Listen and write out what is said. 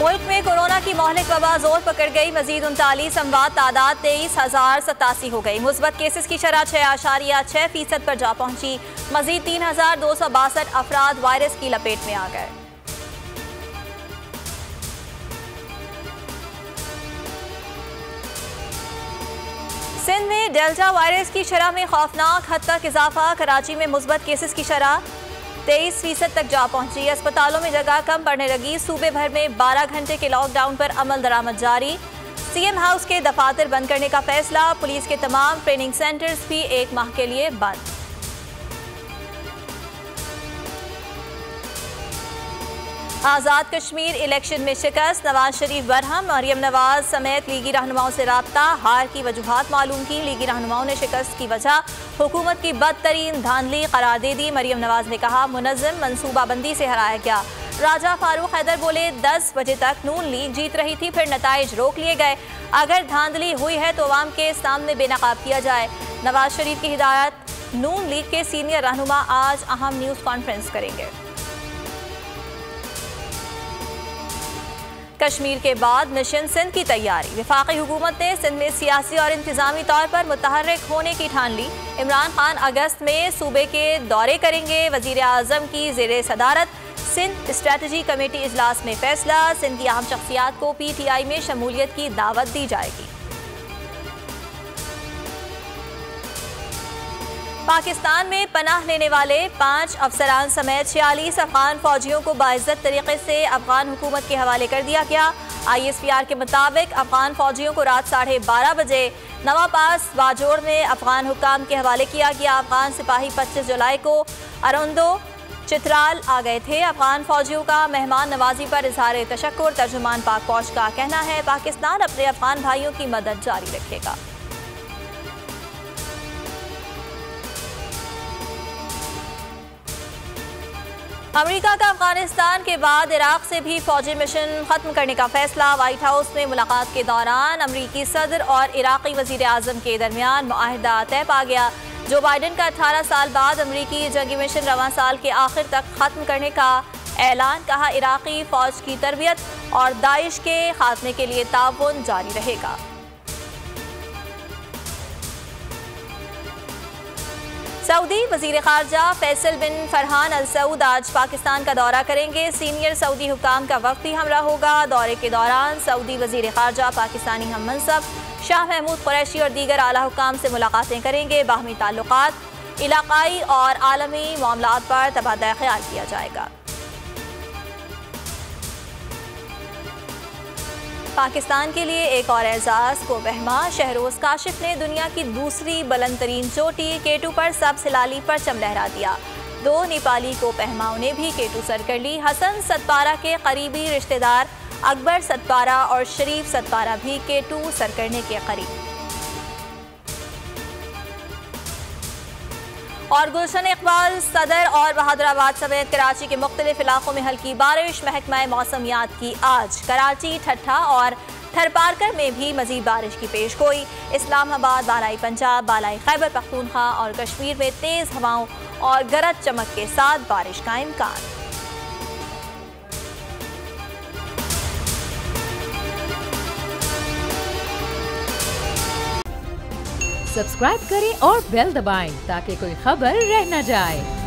ملک میں کورونا کی مہلک وبا زور پکڑ گئی، مزید انتالیس اموات تعداد تیئیس ہزار ستاسی ہو گئی۔ مثبت کیسز کی شرح چھ اعشاریہ چھ فیصد پر جا پہنچی۔ مزید تین ہزار دو سو باسٹھ افراد وائرس کی لپیٹ میں آ گئے۔ سندھ میں ڈیلٹا وائرس کی شرح میں خوفناک، حد تک اضافہ، کراچی میں مثبت کیسز کی شرح تیئیس فیصد تک جا پہنچی۔ اسپتالوں میں جگہ کم پڑنے لگی۔ صوبے بھر میں بارہ گھنٹے کے لاک ڈاؤن پر عمل درامت جاری۔ سی ایم ہاؤس کے دفاتر بند کرنے کا فیصلہ۔ پولیس کے تمام ٹریننگ سینٹرز بھی ایک ماہ کے لیے بند۔ آزاد کشمیر الیکشن میں شکست، نواز شریف برہم، مریم نواز سمیت لیگی رہنماؤں سے رابطہ، ہار کی وجوہات معلوم کی لیگی رہنماؤں نے شکست کی وجہ حکومت کی بدترین دھاندلی قرار دے دی، مریم نواز نے کہا، منظم منصوبہ بندی سے ہرایا گیا۔ راجہ فاروق حیدر بولے، دس بجے تک نون لیگ جیت رہی تھی، پھر نتائج روک لیے گئے۔ اگر دھاندلی ہوئی ہے تو عوام کے سامنے بے نقاب کیا جائے۔ نواز شریف کی ہدایت، نون لیگ کے سینئر رہنما آج اہم نیوز کانفرنس کریں گے۔ کشمیر کے بعد مشن سندھ کی تیاری۔ وفاقی حکومت نے سندھ میں سیاسی اور انتظامی طور پر متحرک ہونے کی ٹھان لی۔ عمران خان اگست میں صوبے کے دورے کریں گے۔ وزیر اعظم کی زیر صدارت سندھ اسٹریٹجی کمیٹی اجلاس میں فیصلہ۔ سندھ کی اہم شخصیات کو پی ٹی آئی میں شمولیت کی دعوت دی جائے گی۔ پاکستان میں پناہ لینے والے پانچ افسران سمیت چھیالیس افغان فوجیوں کو باعزت طریقے سے افغان حکومت کے حوالے کر دیا گیا۔ آئی ایس پی آر کے مطابق افغان فوجیوں کو رات ساڑھے بارہ بجے نواں پاس باجوڑ میں افغان حکام کے حوالے کیا گیا۔ افغان سپاہی پچیس جولائی کو اروندو چترال آ گئے تھے۔ افغان فوجیوں کا مہمان نوازی پر اظہار تشکر۔ ترجمان پاک فوج کا کہنا ہے، پاکستان اپنے افغان بھائیوں کی مدد جاری رکھے گا۔ امریکہ کا افغانستان کے بعد عراق سے بھی فوجی مشن ختم کرنے کا فیصلہ۔ وائٹ ہاؤس میں ملاقات کے دوران امریکی صدر اور عراقی وزیر اعظم کے درمیان معاہدہ طے پا گیا۔ جو بائیڈن کا اٹھارہ سال بعد امریکی جنگی مشن رواں سال کے آخر تک ختم کرنے کا اعلان کہا، عراقی فوج کی تربیت اور داعش کے خاتمے کے لیے تعاون جاری رہے گا۔ سعودی وزیر خارجہ فیصل بن فرحان السعود آج پاکستان کا دورہ کریں گے۔ سینئر سعودی حکام کا وقت بھی ہمراہ ہوگا۔ دورے کے دوران سعودی وزیر خارجہ پاکستانی ہم منصب شاہ محمود قریشی اور دیگر عالی حکام سے ملاقاتیں کریں گے۔ باہمی تعلقات، علاقائی اور عالمی معاملات پر تبادلہ خیال کیا جائے گا۔ پاکستان کے لیے ایک اور اعزاز کو بہما، شہروز کاشف نے دنیا کی دوسری بلند ترین چوٹی کیٹو پر سب سلالی پرچم لہرا دیا۔ دو نیپالی کو پہماؤں نے بھی کیٹو سر کر لی۔ حسن ستپارہ کے قریبی رشتہ دار، اکبر ستپارہ اور شریف ستپارہ بھی کیٹو سر کرنے کے قریب۔ اور گلشن اقبال صدر اور بہادر آباد سمیت کراچی کے مختلف علاقوں میں ہلکی بارش، محکمہ موسمیات کی آج کراچی، ٹھٹھا اور تھر پارکر میں بھی مزید بارش کی پیش گوئی۔ اسلام آباد، بالائی پنجاب، بالائی خیبر، پختونخوا اور کشمیر میں تیز ہواؤں اور گرج چمک کے ساتھ بارش کا امکان۔ سبسکرائب کریں اور بیل دبائیں تاکہ کوئی خبر رہ نہ جائے۔